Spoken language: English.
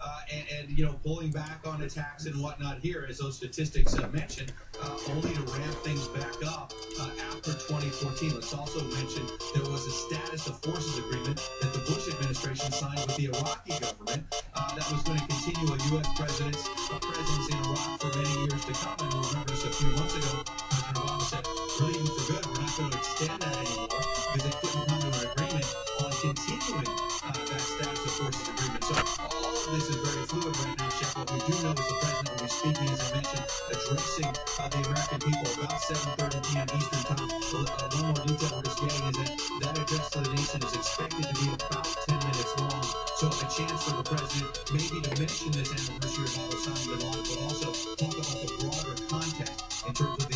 uh, and, and, you know pulling back on attacks and whatnot here, as those statistics uh, mentioned, uh, only to ramp things back up uh, after 2014. Let's also mention there was a status of forces agreement that the Bush administration signed with the Iraqi government uh, that was going to continue a U.S. president's presence in Iraq for many years to come. And remember, just a few months ago, President Obama said, "We're leaving for good. We're not going to extend that anymore because they couldn't come to an agreement on continuing uh, that status of forces agreement." So this is very fluid right now, Chef. What we do know is the president will be speaking, as I mentioned, addressing uh, the American people about 7.30 p.m. Eastern Time. So, uh, one more detail we're just getting is that that address to the nation is expected to be about 10 minutes long. So a chance for the president maybe to mention this anniversary of Al-Assad, but also talk about the broader context in terms of